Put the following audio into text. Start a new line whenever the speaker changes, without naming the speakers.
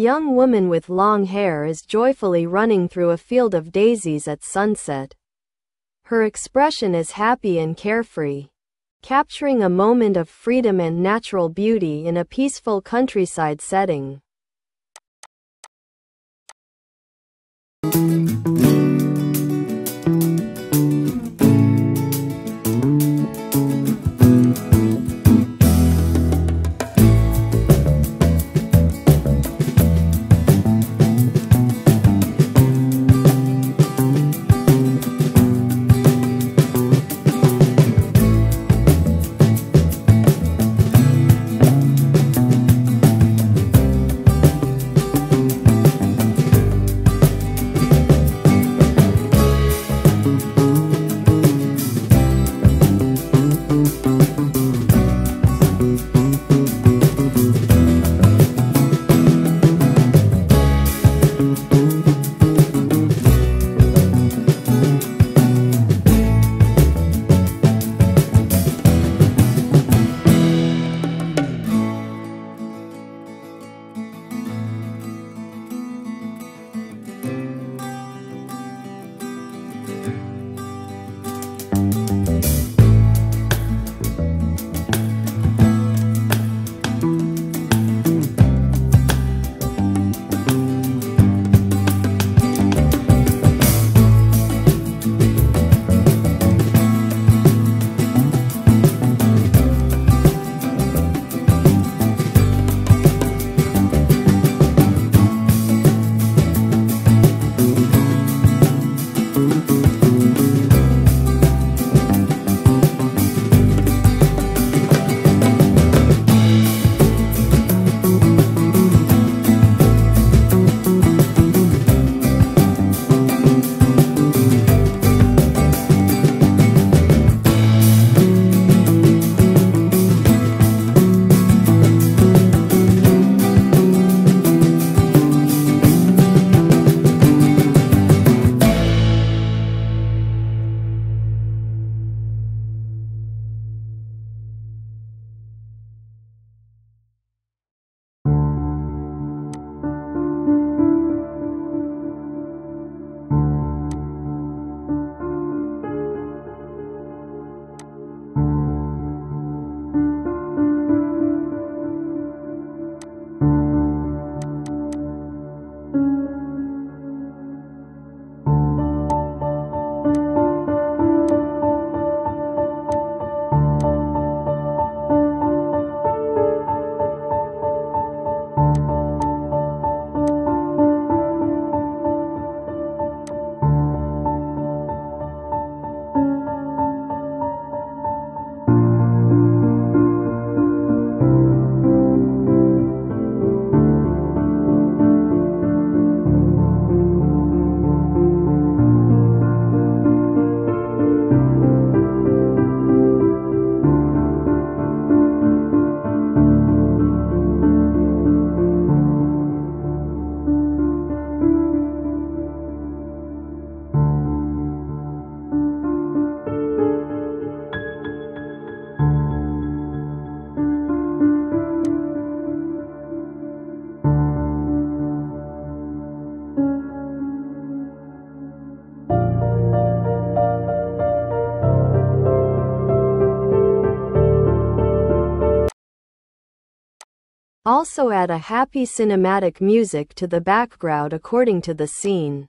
Young woman with long hair is joyfully running through a field of daisies at sunset. Her expression is happy and carefree, capturing a moment of freedom and natural beauty in a peaceful countryside setting. Also add a happy cinematic music to the background according to the scene.